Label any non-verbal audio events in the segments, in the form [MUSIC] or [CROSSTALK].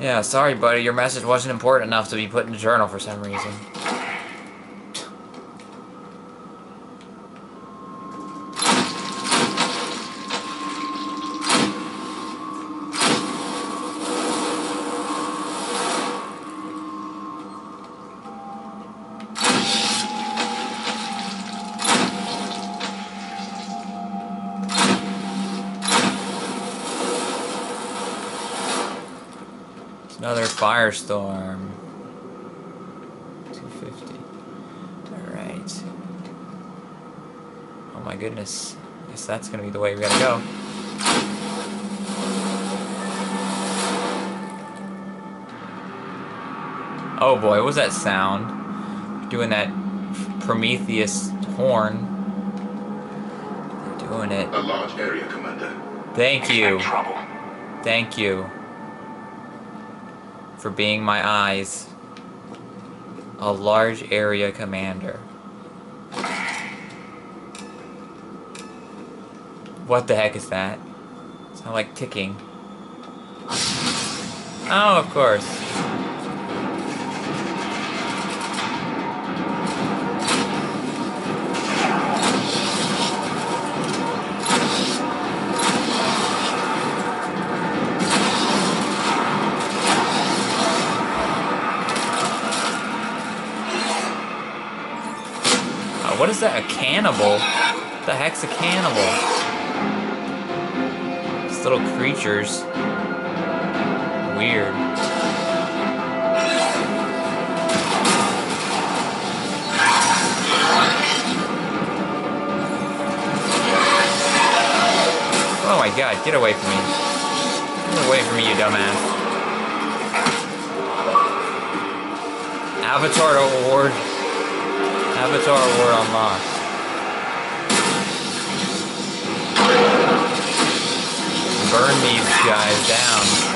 Yeah, sorry, buddy. Your message wasn't important enough to be put in the journal for some reason. Another firestorm. 250. Alright. Oh my goodness. Guess that's gonna be the way we gotta go. Oh boy, what was that sound? Doing that Prometheus horn. They're doing it. A large area, Commander. Thank you. Thank you for being my eyes. A large area commander. What the heck is that? Sound like ticking. Oh, of course. Is that? A cannibal? What the heck's a cannibal? These little creatures. Weird. Oh my god, get away from me. Get away from me, you dumbass. Avatar Award. Avatar Award unlocked. Burn these guys down.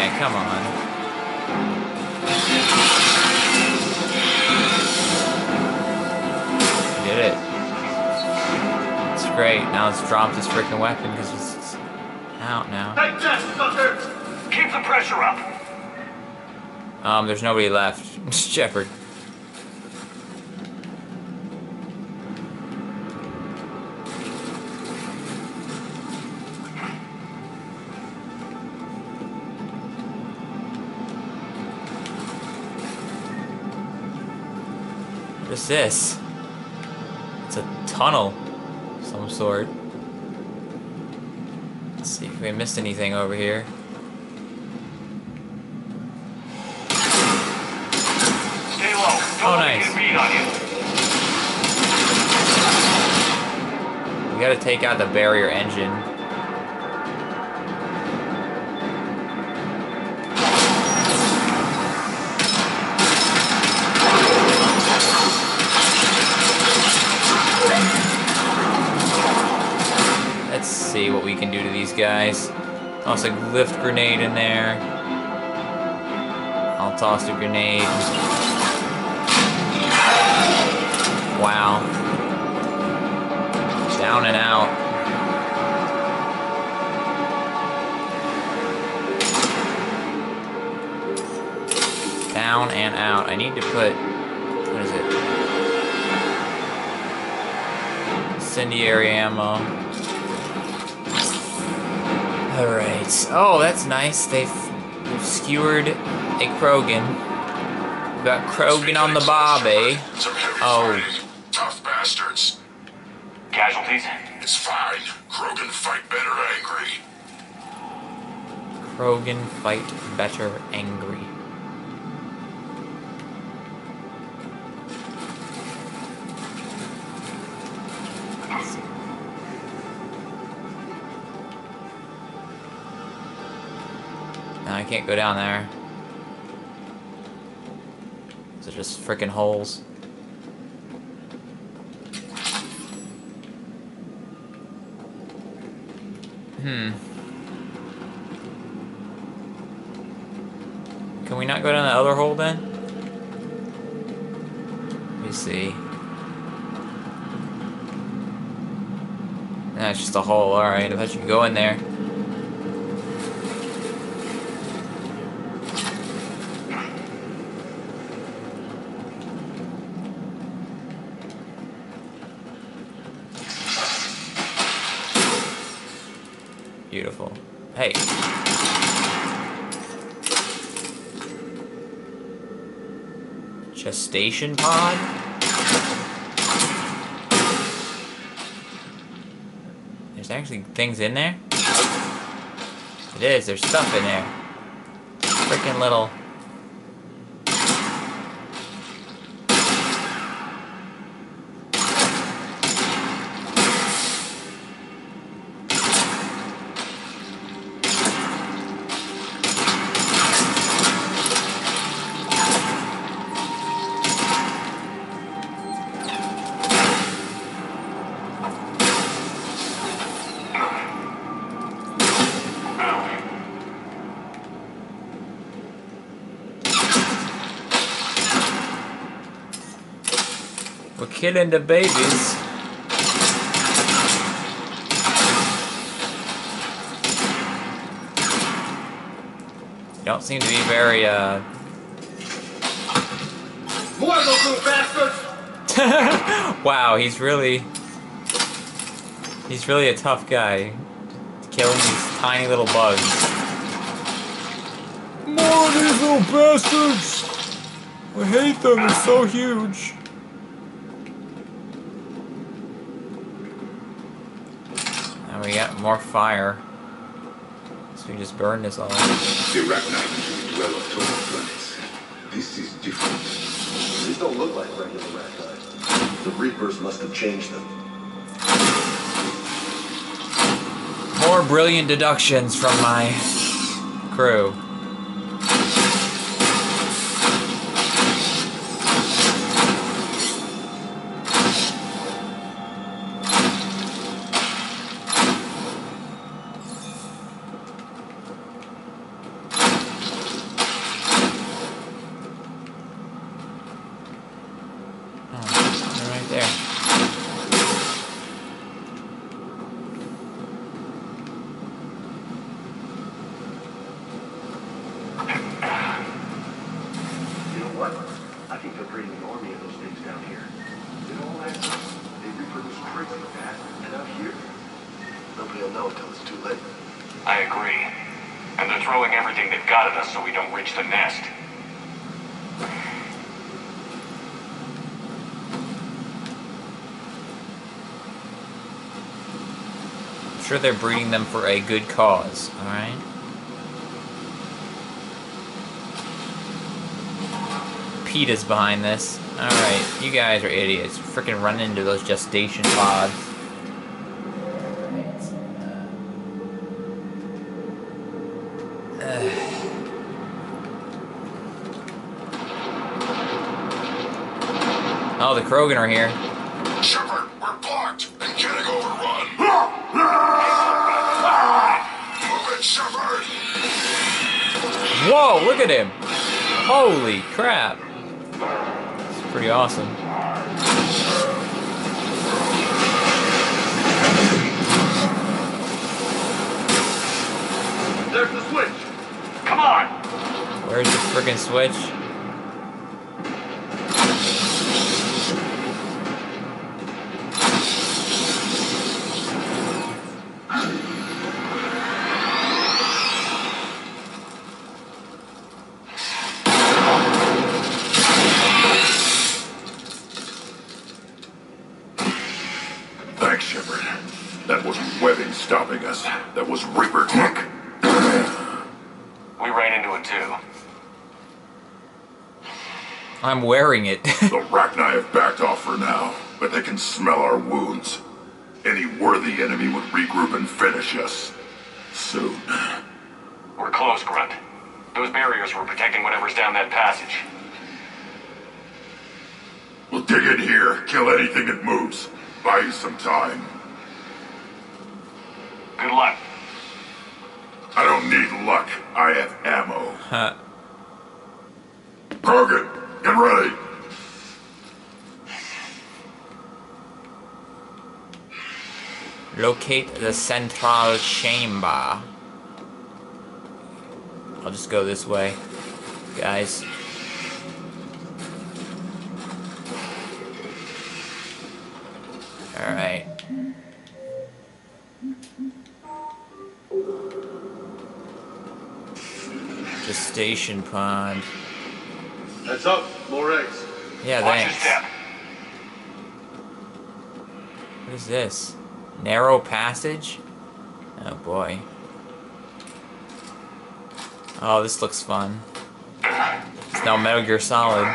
Man, come on. Did it. It's great. Now let's drop this freaking weapon because it's out now. Digest! Keep the pressure up. Um, there's nobody left. [LAUGHS] Shepard. What is this? It's a tunnel of some sort. Let's see if we missed anything over here. Stay low. Oh, Don't Oh, nice. get on you. We gotta take out the barrier engine. Can do to these guys. Toss a lift grenade in there. I'll toss a grenade. Wow. Down and out. Down and out. I need to put. What is it? Incendiary ammo. Alright. Oh, that's nice. They've, they've skewered a Krogan. We've got Krogan on the bob, eh? Oh. Tough bastards. Casualties? It's fine. Krogan fight better angry. Krogan fight better angry. I can't go down there. Those are just freaking holes. Hmm. Can we not go down the other hole then? Let me see. That's just a hole, alright. I bet you can go in there. Beautiful. Hey. Gestation pod? There's actually things in there? It is, there's stuff in there. Freaking little. We're killing the babies. Don't seem to be very, uh... More of those little bastards! wow, he's really... He's really a tough guy. Killing these tiny little bugs. More of these little bastards! I hate them, they're so huge. And we got more fire. So we just burn this all. The Rachni usually dwell on tall planets. This is different. These don't look like regular Rachni. The Reapers must have changed them. More brilliant deductions from my crew. Late. I agree. And they're throwing everything they've got at us so we don't reach the nest. Sure they're breeding them for a good cause, alright? PETA's behind this. Alright, you guys are idiots. Freaking running into those gestation pods. [SIGHS] Oh, the Krogan are here. Whoa, look at him! Holy crap! It's pretty awesome. There's the switch! Come on! Where's the freaking switch? Shepard. That wasn't webbing stopping us. That was Reaper tech. We ran into it too. I'm wearing it. [LAUGHS] The Rachni have backed off for now, but they can smell our wounds. Any worthy enemy would regroup and finish us. Soon. We're close, Grunt. Those barriers were protecting whatever's down that passage. We'll dig in here, kill anything that moves. Buy you some time. Good luck. I don't need luck. I have ammo. Huh. Krogan, get ready. Locate the central chamber. I'll just go this way, guys. Gestation pond. Heads up, more eggs. Yeah, Watch your thanks. step. What is this? Narrow passage? Oh boy. Oh, this looks fun. It's now Metal Gear Solid.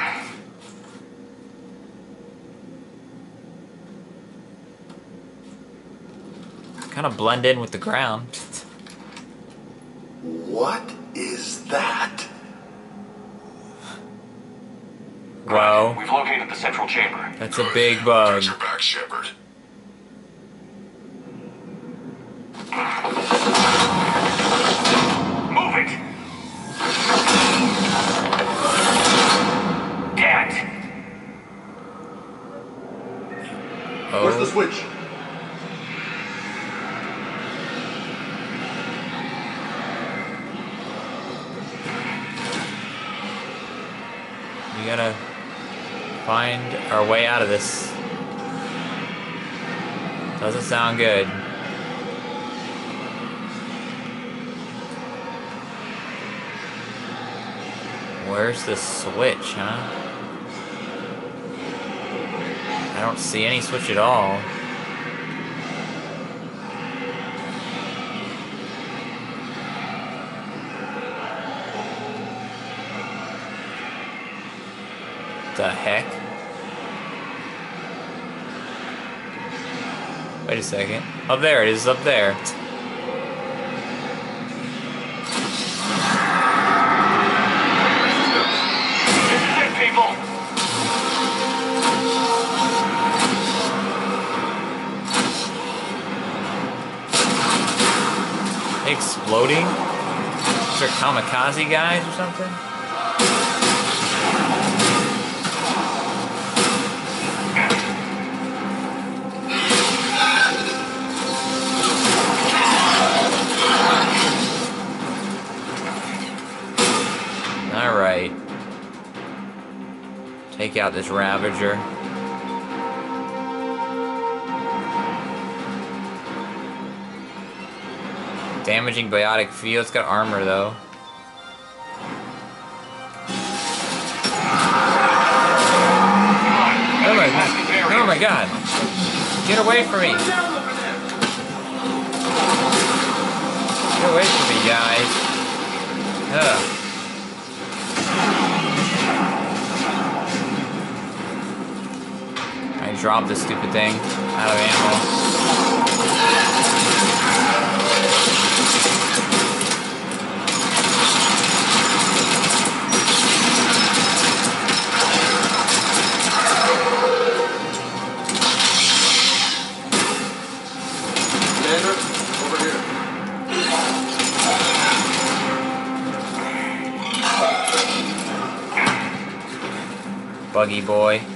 Kind of blend in with the ground. [LAUGHS] What is that? Whoa, We've located the central chamber. that's a big bug. Got your back, Shepard. Move it! Damn it! Where's the Oh, switch? we gotta find our way out of this. Doesn't sound good. Where's the switch, huh? I don't see any switch at all. The heck? Wait a second. Up there it is, up there. Exploding? Is there kamikaze guys or something? Take out this Ravager. Damaging biotic field. It's got armor though. Oh my god. Oh my god. Get away from me. Get away from me, guys. Ugh. I dropped this stupid thing out of ammo. Buggy boy.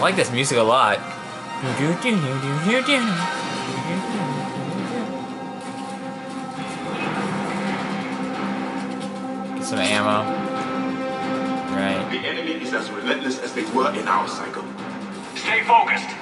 I like this music a lot. Get some ammo. Right. The enemy is as relentless as they were in our cycle. Stay focused.